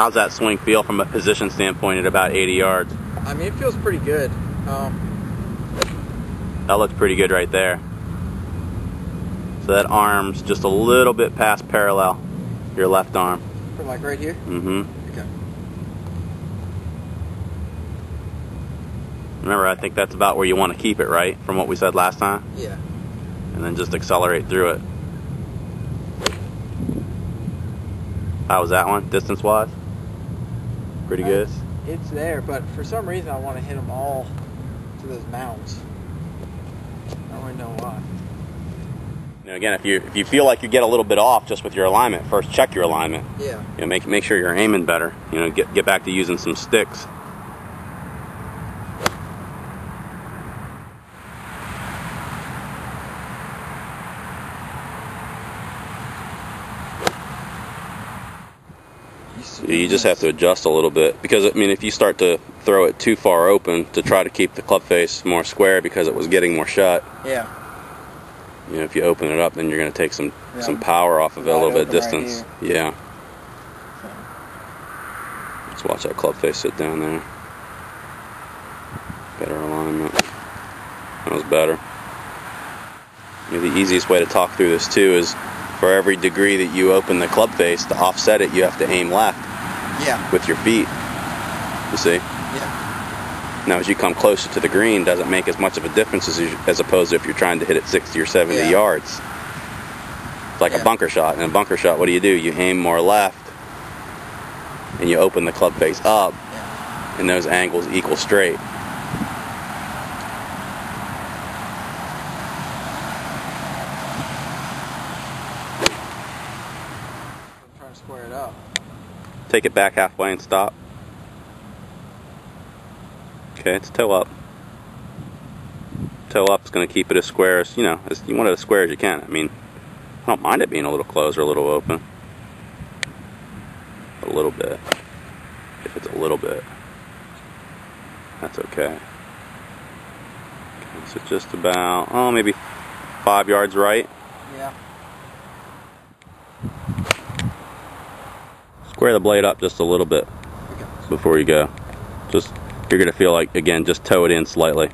How's that swing feel from a position standpoint at about 80 yards? I mean, it feels pretty good. Um, That looks pretty good right there. So that arm's just a little bit past parallel, your left arm. from like right here. Mm-hmm. Okay. Remember, I think that's about where you want to keep it, right? From what we said last time? Yeah. And then just accelerate through it. How was that one, distance-wise? Pretty good? It's there, but for some reason I want to hit them all to those mounds. I don't really know why. You know, again, if you if you feel like you get a little bit off just with your alignment, first check your alignment. Yeah. You know, make make sure you're aiming better. You know, get get back to using some sticks. You just have to adjust a little bit because I mean, if you start to throw it too far open to try to keep the club face more square because it was getting more shut, Yeah. you know, if you open it up, then you're going to take some Yeah. some power off of it a little bit of open right distance. yeah. Let's watch that club face sit down there. Better alignment. That was better. You know, the easiest way to talk through this too is for every degree that you open the club face to offset it, you have to aim left Yeah. with your feet. You see? Yeah. Now, as you come closer to the green, doesn't make as much of a difference as, you, as opposed to if you're trying to hit it 60 or 70 Yeah. yards. It's like Yeah. a bunker shot. In a bunker shot, what do you do? You aim more left, and you open the club face up, Yeah. and those angles equal straight. I'm trying to square it up. Take it back halfway and stop. Okay, it's toe up. Toe up is going to keep it as square as, you know, as you want it as square as you can. I mean, I don't mind it being a little closed or a little open. A little bit. If it's a little bit, that's okay. okay so just about, oh, maybe five yards right. Yeah. Square the blade up just a little bit before you go. Just, you're going to feel like, again, just toe it in slightly.